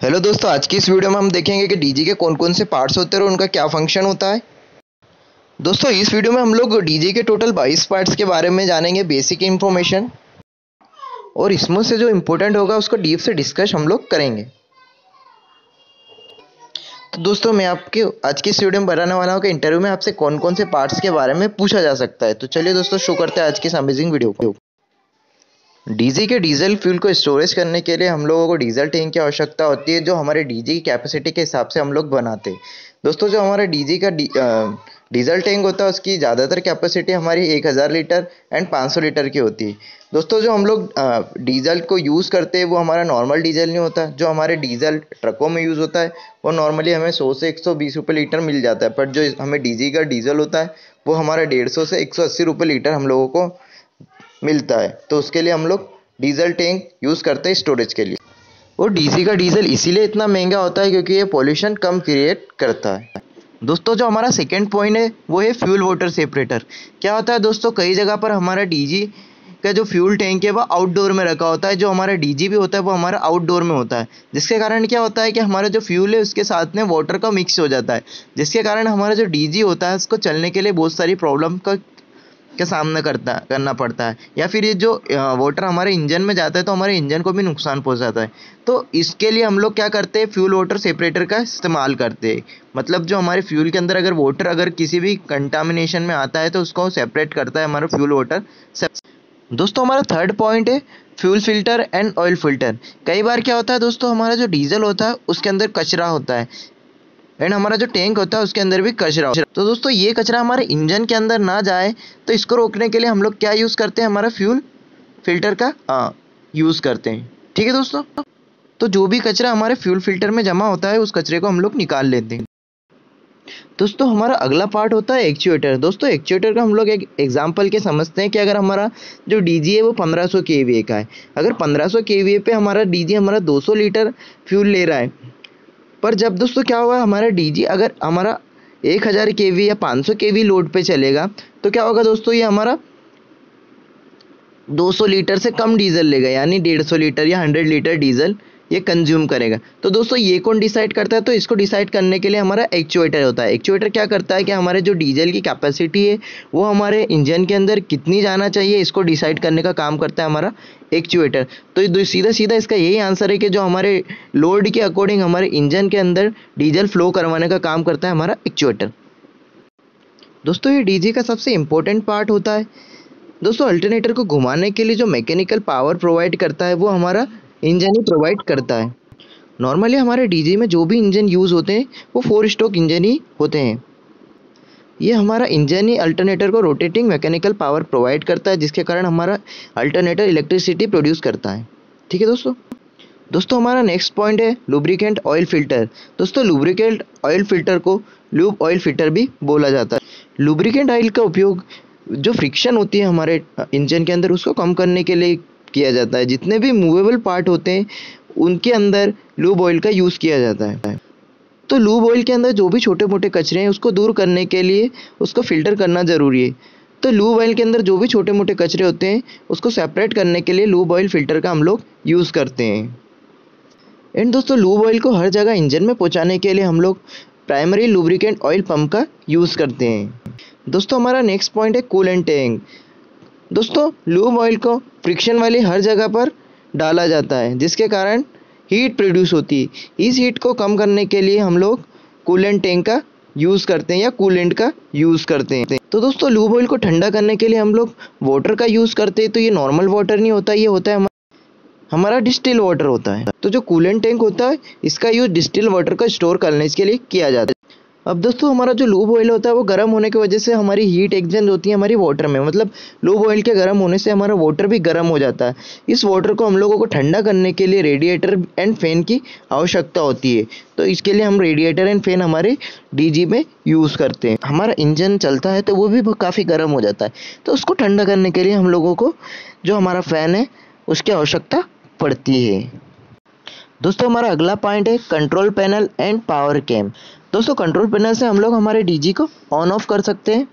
Hello दोस्तों, आज की इस वीडियो में हम देखेंगे कि डीजी के कौन कौन से पार्ट्स होते हैं और उनका क्या फ़ंक्शन होता है। दोस्तों, इस वीडियो में हम लोग डीजी के टोटल 22 पार्ट्स के बारे में जानेंगे बेसिक इन्फॉर्मेशन और इसमें से जो इम्पोर्टेंट होगा, उसको डीप से डिस्कस हम लोग करेंगे। तो दोस्तों, मैं आपके, आज की इस वीडियो में बताने वाला हूँ कि इंटरव्यू में आपसे कौन कौन से पार्ट्स के बारे में पूछा जा सकता है। तो चलिए दोस्तों शो करते हैं आज की इस अमेजिंग वीडियो को। डीजी के डीजल फ्यूल को स्टोरेज करने के लिए हम लोगों को डीजल टैंक की आवश्यकता होती है जो हमारे डीजी की कैपेसिटी के हिसाब से हम लोग बनाते हैं। दोस्तों जो हमारा डीजी का डी, डीजल टैंक होता है उसकी ज़्यादातर कैपेसिटी हमारी एक हज़ार लीटर एंड पाँच सौ लीटर की होती है। दोस्तों जो हम लोग डीजल को यूज़ करते हैं वो हमारा नॉर्मल डीजल नहीं होता। जो हमारे डीजल ट्रकों में यूज़ होता है वो नॉर्मली हमें सौ से एक सौ बीस रुपये लीटर मिल जाता है। पर जो हमें डीजी का डीजल होता है वो हमारा डेढ़ सौ से एक सौ अस्सी रुपये लीटर हम लोगों को मिलता है। तो उसके लिए हम लोग डीजल टैंक यूज़ करते हैं स्टोरेज के लिए। और डीसी का डीजल इसीलिए इतना महँगा होता है क्योंकि ये पॉल्यूशन कम क्रिएट करता है। दोस्तों, जो हमारा सेकेंड पॉइंट है, वो है फ्यूल वाटर सेपरेटर क्या होता है दोस्तों, कई जगह पर हमारा डीजी का जो फ्यूल टैंक है, वो आउटडोर में रखा होता है। जो हमारा डीजी भी होता है, वो हमारा आउटडोर में होता है। जिसके कारण क्या होता है कि हमारा जो फ्यूल है, उसके साथ में वाटर का मिक्स हो जाता है। जिसके कारण हमारा जो डीजी होता है, उसको चलने के लिए बहुत सारी प्रॉब्लम का का सामना करता, करना पड़ता है। या फिर ये जो वाटर हमारे इंजन में जाता है तो हमारे इंजन को भी नुकसान पहुंचाता है। तो इसके लिए हम लोग क्या करते हैं? फ्यूल वाटर सेपरेटर का इस्तेमाल करते हैं। मतलब जो हमारे फ्यूल के अंदर अगर वाटर अगर किसी भी कंटामिनेशन में आता है तो उसको सेपरेट करता है हमारा फ्यूल वाटर दोस्तों, हमारा थर्ड पॉइंट है fuel filter and oil filter कई बार क्या होता है दोस्तों, हमारा जो डीजल होता है, उसके अंदर कचरा होता है। एंड हमारा जो टैंक होता है, उसके अंदर भी कचरा होता है। तो दोस्तों, ये कचरा हमारे इंजन के अंदर ना जाए तो इसको रोकने के लिए हम लोग क्या यूज़ करते हैं? हमारा फ्यूल फ़िल्टर का हाँ यूज़ करते हैं। ठीक है दोस्तों? तो जो भी कचरा हमारे फ्यूल फ़िल्टर में जमा होता है, उस कचरे को हम लोग निकाल लेते हैं। दोस्तों, हमारा अगला पार्ट होता है एक्चुएटर दोस्तों एक्चुएटर का हम लोग एक एग्जांपल के समझते हैं कि अगर हमारा जो डीजी है, वो 1500 सौ का है। अगर 1500 सौ पे हमारा डीजी हमारा 200 लीटर फ्यूल ले रहा है पर जब दोस्तों क्या होगा हमारा डीजी अगर हमारा एक हज़ार के वी या पाँच सौ के वी लोड पे चलेगा तो क्या होगा दोस्तों, ये हमारा 200 लीटर से कम डीजल लेगा, यानी 150 लीटर या 100 लीटर डीजल ये कंज्यूम करेगा। तो दोस्तों, ये कौन डिसाइड करता है? तो इसको डिसाइड करने के लिए हमारा एक्चुएटर होता है। एक्चुएटर क्या करता है कि हमारे जो डीजल की कैपेसिटी है, वो हमारे इंजन के अंदर कितनी जाना चाहिए, इसको डिसाइड करने का काम करता है हमारा एक्चुएटर तो सीधा सीधा इसका यही आंसर है कि जो हमारे लोड के अकॉर्डिंग हमारे इंजन के अंदर डीजल फ्लो करवाने का काम करता है हमारा एक्चुएटर दोस्तों, ये डीजी का सबसे इम्पोर्टेंट पार्ट होता है। दोस्तों अल्टरनेटर को घुमाने के लिए जो मैकेनिकल पावर प्रोवाइड करता है, वो हमारा इंजन ही प्रोवाइड करता है। नॉर्मली हमारे डीजे में जो भी इंजन यूज़ होते हैं, वो फोर स्टोक इंजन ही होते हैं। ये हमारा इंजन ही अल्टरनेटर को रोटेटिंग मैकेनिकल पावर प्रोवाइड करता है, जिसके कारण हमारा अल्टरनेटर इलेक्ट्रिसिटी प्रोड्यूस करता है। ठीक है दोस्तों? दोस्तों, हमारा नेक्स्ट पॉइंट है लुब्रिकेंट ऑयल फ़िल्टर दोस्तों लुब्रिकेंट ऑयल फ़िल्टर को लूब ऑयल फ़िल्टर भी बोला जाता है। लुब्रिकेंट ऑयल का उपयोग, जो फ्रिक्शन होती है हमारे इंजन के अंदर, उसको कम करने के लिए किया जाता है। जितने भी मूवेबल पार्ट होते हैं, उनके अंदर लूब ऑयल का यूज़ किया जाता है। तो लूब ऑयल के अंदर जो भी छोटे मोटे कचरे हैं, उसको दूर करने के लिए उसको फ़िल्टर करना ज़रूरी है। तो लूब ऑयल के अंदर जो भी छोटे मोटे कचरे होते हैं, उसको सेपरेट करने के लिए लूब ऑयल फ़िल्टर का हम लोग यूज़ करते हैं। एंड दोस्तों लूब ऑयल को हर जगह इंजन में पहुँचाने के लिए हम लोग प्राइमरी लुब्रिकेंट ऑयल पंप का यूज़ करते हैं। दोस्तों, हमारा नेक्स्ट पॉइंट है कूल एंड टैंक दोस्तों लूब ऑयल को फ्रिक्शन वाली हर जगह पर डाला जाता है, जिसके कारण हीट प्रोड्यूस होती है। इस हीट को कम करने के लिए हम लोग कूलेंट टैंक का यूज़ करते हैं या कूलेंट का यूज़ करते हैं। तो दोस्तों लूब ऑयल को ठंडा करने के लिए हम लोग वाटर का यूज़ करते हैं। तो ये नॉर्मल वाटर नहीं होता, ये होता है हमारा डिस्टिल वाटर होता है। तो जो कूलेंट टैंक होता है, इसका यूज़ डिस्टिल वाटर का स्टोर करने के लिए किया जाता है। अब दोस्तों, हमारा जो लूब ऑयल होता है, वो गर्म होने की वजह से हमारी हीट एक्सचेंज होती है हमारी वाटर में। मतलब लूब ऑयल के गर्म होने से हमारा वाटर भी गर्म हो जाता है। इस वाटर को हम लोगों को ठंडा करने के लिए रेडिएटर एंड फ़ैन की आवश्यकता होती है। तो इसके लिए हम रेडिएटर एंड फ़ैन हमारे डीजी में यूज़ करते हैं। हमारा इंजन चलता है तो वो भी काफ़ी गर्म हो जाता है। तो उसको ठंडा करने के लिए हम लोगों को जो हमारा फ़ैन है, उसकी आवश्यकता पड़ती है। दोस्तों, हमारा अगला पॉइंट है control panel and power cam दोस्तों कंट्रोल पैनल से हम लोग हमारे डीजी को ऑन ऑफ़ कर सकते हैं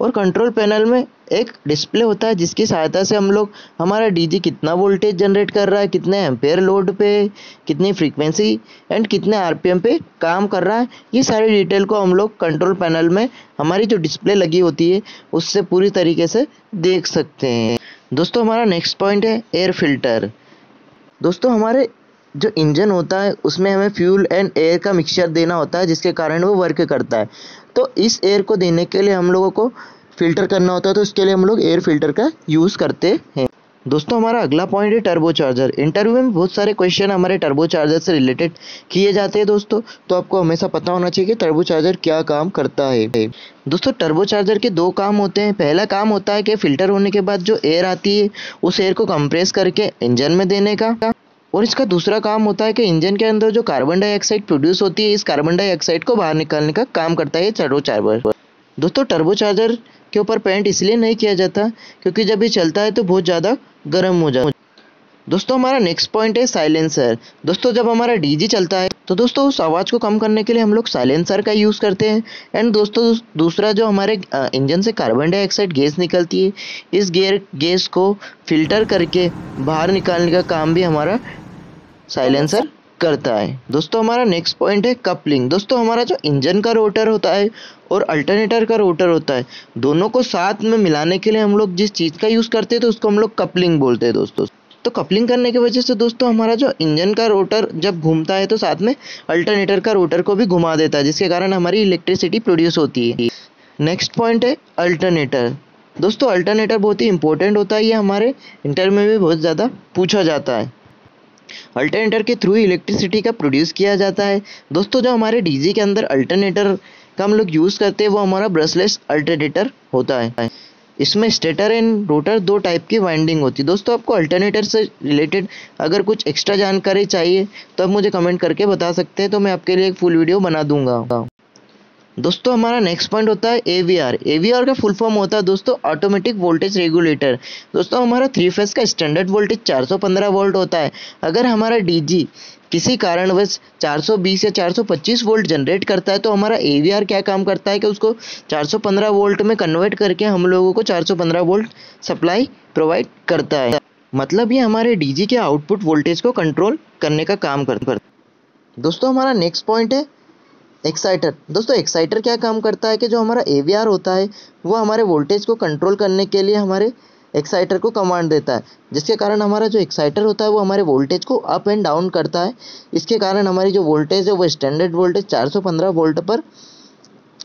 और कंट्रोल पैनल में एक डिस्प्ले होता है जिसकी सहायता से हम लोग हमारा डीजी कितना वोल्टेज जनरेट कर रहा है, कितने एम्पेयर लोड पे, कितनी फ्रीक्वेंसी एंड कितने आरपीएम पे काम कर रहा है। ये सारी डिटेल को हम लोग कंट्रोल पैनल में हमारी जो डिस्प्ले लगी होती है, उससे पूरी तरीके से देख सकते हैं। दोस्तों, हमारा नेक्स्ट पॉइंट है एयर फ़िल्टर दोस्तों, हमारे जो इंजन होता है, उसमें हमें फ्यूल एंड एयर का मिक्सचर देना होता है, जिसके कारण वो वर्क करता है। तो इस एयर को देने के लिए हम लोगों को फ़िल्टर करना होता है तो उसके लिए हम लोग एयर फ़िल्टर का यूज़ करते हैं। दोस्तों, हमारा अगला पॉइंट है टर्बो चार्जर इंटरव्यू में बहुत सारे क्वेश्चन हमारे टर्बो चार्जर से रिलेटेड किए जाते हैं दोस्तों। तो आपको हमेशा पता होना चाहिए कि टर्बो चार्जर क्या काम करता है। दोस्तों टर्बो चार्जर के दो काम होते हैं। पहला काम होता है कि फ़िल्टर होने के बाद जो एयर आती है, उस एयर को कंप्रेस करके इंजन में देने का। और इसका दूसरा काम होता है कि इंजन के अंदर जो कार्बन डाइऑक्साइड प्रोड्यूस होती है, इस कार्बन डाइऑक्साइड को बाहर निकालने का काम करता है टर्बो चार्जर दोस्तों टर्बो चार्जर के ऊपर पेंट इसलिए नहीं किया जाता क्योंकि जब ये चलता है तो बहुत ज़्यादा गर्म हो जाता दोस्तों, हमारा नेक्स्ट पॉइंट है साइलेंसर दोस्तों, जब हमारा डीजी चलता है तो दोस्तों, उस आवाज़ को कम करने के लिए हम लोग साइलेंसर का यूज़ करते हैं। एंड दोस्तों दूसरा जो हमारे इंजन से कार्बन डाइऑक्साइड गैस निकलती है, इस गेयर गैस को फ़िल्टर करके बाहर निकालने का काम भी हमारा साइलेंसर करता है। दोस्तों, हमारा नेक्स्ट पॉइंट है कपलिंग दोस्तों, हमारा जो इंजन का रोटर होता है और अल्टरनेटर का रोटर होता है, दोनों को साथ में मिलाने के लिए हम लोग जिस चीज़ का यूज़ करते हैं तो उसको हम लोग कपलिंग बोलते हैं दोस्तों। तो कपलिंग करने की वजह से दोस्तों, हमारा जो इंजन का रोटर जब घूमता है तो साथ में अल्टरनेटर का रोटर को भी घुमा देता है, जिसके कारण हमारी इलेक्ट्रिसिटी प्रोड्यूस होती है। नेक्स्ट पॉइंट है अल्टरनेटर दोस्तों अल्टरनेटर बहुत ही इंपॉर्टेंट होता है। ये हमारे इंटर में भी बहुत ज़्यादा पूछा जाता है। अल्टरनेटर के थ्रू इलेक्ट्रिसिटी का प्रोड्यूस किया जाता है। दोस्तों, जो हमारे डीजी के अंदर अल्टरनेटर का हम लोग यूज़ करते हैं, वो हमारा ब्रशलेस अल्टरनेटर होता है। इसमें स्टेटर एंड रोटर दो टाइप की वाइंडिंग होती है। दोस्तों, आपको अल्टरनेटर से रिलेटेड अगर कुछ एक्स्ट्रा जानकारी चाहिए तो आप मुझे कमेंट करके बता सकते हैं तो मैं आपके लिए एक फुल वीडियो बना दूँगा। दोस्तों, हमारा नेक्स्ट पॉइंट होता है A V R A V R का फुल फॉर्म होता है दोस्तों ऑटोमेटिक वोल्टेज रेगुलेटर दोस्तों, हमारा थ्री फेस का स्टैंडर्ड वोल्टेज 415 वोल्ट होता है। अगर हमारा डीजी किसी कारणवश 420 या 425 वोल्ट जनरेट करता है तो हमारा एवीआर क्या काम करता है कि उसको 415 वोल्ट में कन्वर्ट करके हम लोगों को 415 वोल्ट सप्लाई प्रोवाइड करता है। मतलब ये हमारे डीजी के आउटपुट वोल्टेज को कंट्रोल करने का काम करता है। दोस्तों, हमारा नेक्स्ट पॉइंट है एक्साइटर दोस्तों एक्साइटर क्या काम करता है कि जो हमारा एवीआर होता है, वो हमारे वोल्टेज को कंट्रोल करने के लिए हमारे एक्साइटर को कमांड देता है। जिसके कारण हमारा जो एक्साइटर होता है, वो हमारे वोल्टेज को अप एंड डाउन करता है। इसके कारण हमारी जो वोल्टेज है, वो स्टैंडर्ड वोल्टेज 415 वोल्ट पर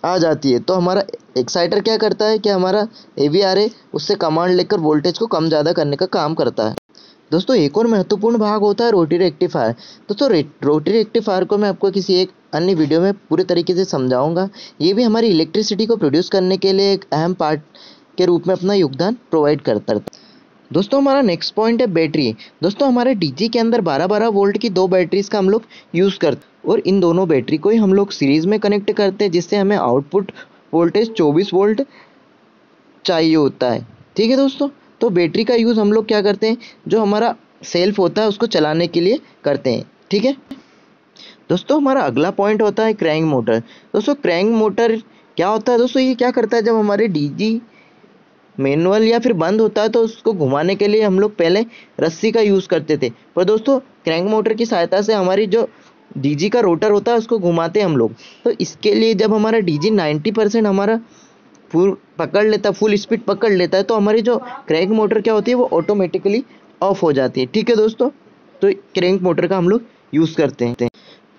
आ जाती है। तो हमारा एक्साइटर क्या करता है कि हमारा एवीआर है, उससे कमांड लेकर वोल्टेज को कम ज़्यादा करने का काम करता है। दोस्तों, एक और महत्वपूर्ण भाग होता है रोटी रेक्टिफायर। दोस्तों रोटी रेक्टिफायर को मैं आपको किसी एक अन्य वीडियो में पूरे तरीके से समझाऊँगा। ये भी हमारी इलेक्ट्रिसिटी को प्रोड्यूस करने के लिए एक अहम पार्ट के रूप में अपना योगदान प्रोवाइड करता है। दोस्तों, हमारा नेक्स्ट पॉइंट है बैटरी दोस्तों, हमारे डीजी के अंदर 12-12 वोल्ट की दो बैटरीज का हम लोग यूज़ करते और इन दोनों बैटरी को ही हम लोग सीरीज़ में कनेक्ट करते हैं, जिससे हमें आउटपुट वोल्टेज 24 वोल्ट चाहिए होता है। ठीक है दोस्तों? तो बैटरी का यूज़ हम लोग क्या करते हैं? जो हमारा सेल्फ होता है, उसको चलाने के लिए करते हैं, ठीक है? दोस्तों, हमारा अगला पॉइंट होता है क्रैंक मोटर दोस्तों क्रैंक मोटर क्या होता है? दोस्तों, ये क्या करता है? जब हमारे डीजी मैनुअल या फिर बंद होता है तो उसको घुमाने के लिए हम लोग पहले रस्सी का यूज़ करते थे। पर दोस्तों क्रैंक मोटर की सहायता से हमारी जो डीजी का रोटर होता है, उसको घुमाते हैं हम लोग। तो इसके लिए जब हमारा डीजी नाइन्टी परसेंट हमारा फुल पकड़ लेता है फुल स्पीड पकड़ लेता है तो हमारी जो क्रैंक मोटर क्या होती है, वो ऑटोमेटिकली ऑफ़ हो जाती है। ठीक है दोस्तों? तो क्रैंक मोटर का हम लोग यूज़ करते हैं।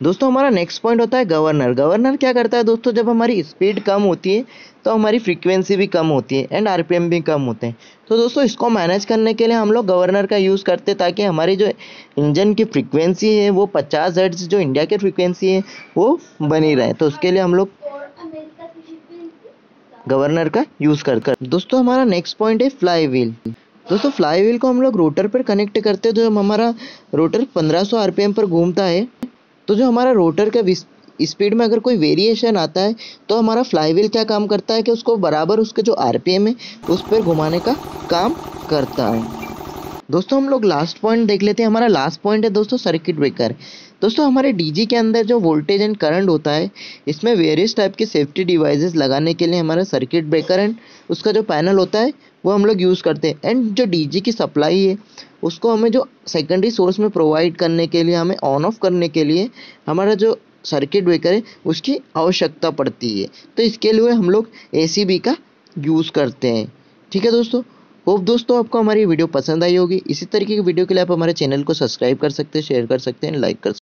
दोस्तों, हमारा नेक्स्ट पॉइंट होता है गवर्नर गवर्नर क्या करता है दोस्तों? जब हमारी स्पीड कम होती है तो हमारी फ्रीक्वेंसी भी कम होती है एंड आरपीएम भी कम होते हैं। तो दोस्तों, इसको मैनेज करने के लिए हम लोग गवर्नर का यूज़ करते हैं, ताकि हमारी जो इंजन की फ्रीक्वेंसी है, वो पचास हर्ट्ज जो इंडिया की फ्रीक्वेंसी है, वो बनी रहे। तो उसके लिए हम लोग गवर्नर का यूज़ कर कर। दोस्तों, हमारा नेक्स्ट पॉइंट है फ्लाई व्हील दोस्तों फ्लाई व्हील को हम लोग रोटर पर कनेक्ट करते हैं तो हमारा रोटर 1500 आरपीएम पर घूमता है तो जो हमारा रोटर का स्पीड में अगर कोई वेरिएशन आता है तो हमारा फ्लाई व्हील क्या काम करता है कि उसको बराबर उसके जो आरपीएम है, उस पर घुमाने का काम करता है। दोस्तों, हम लोग लास्ट पॉइंट देख लेते हैं। हमारा लास्ट पॉइंट है दोस्तों सर्किट ब्रेकर दोस्तों, हमारे डीजी के अंदर जो वोल्टेज एंड करंट होता है, इसमें वेरियस टाइप के सेफ्टी डिवाइसेस लगाने के लिए हमारा सर्किट ब्रेकर एंड उसका जो पैनल होता है, वो हम लोग यूज़ करते हैं। एंड जो डीजी की सप्लाई है, उसको हमें जो सेकेंडरी सोर्स में प्रोवाइड करने के लिए, हमें ऑन ऑफ़ करने के लिए हमारा जो सर्किट ब्रेकर है, उसकी आवश्यकता पड़ती है। तो इसके लिए हम लोग एसीबी का यूज़ करते हैं। ठीक है दोस्तों? होप दोस्तों आपको हमारी वीडियो पसंद आई होगी। इसी तरीके की वीडियो के लिए आप हमारे चैनल को सब्सक्राइब कर सकते हैं शेयर कर सकते हैं लाइक कर सकते